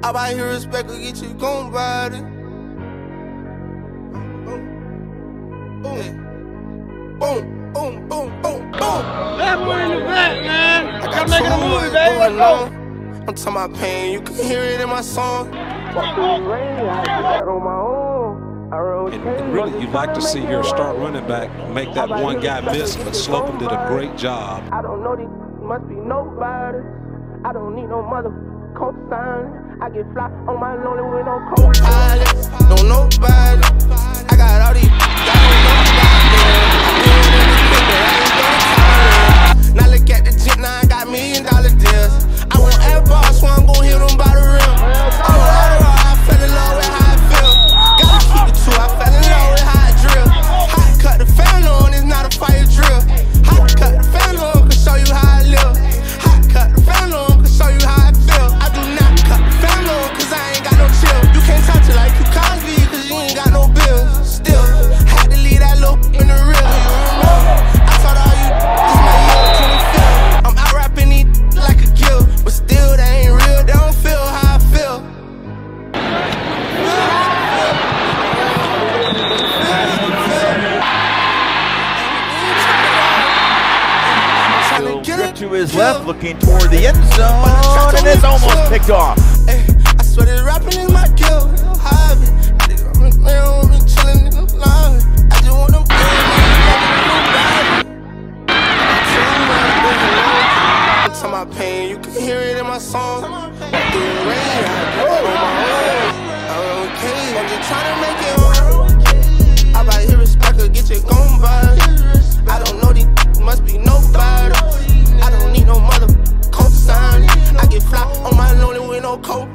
I buy here respect will get you gon' ride it. Boom, boom, boom, boom, boom, boom, boom. That one in the back, man. I Gotta make it a movie, tunes baby. Let's go. I'm talking about pain, you can hear it in my song. And, and really, you'd like to see your start running back make that one guy miss, but Slocum did a great job. I don't know these must be nobody. I don't need no mother co-sign. I get fly on my lonely with no co-pilot. Don't nobody. I got all these. I don't. I. Now look at the now I got million dollar deals. I so I'm gon' by the rim. Oh, Adderall, I fell in love with how it feel. Gotta keep it true, I fell in to his left, looking toward the end zone, and it's almost picked off. I swear this rapping is my kill. Hobby. I'm in- man, I'm in chillin', nigga, I'm live. I just want them about pain, you can hear it in my song. The rain, I my I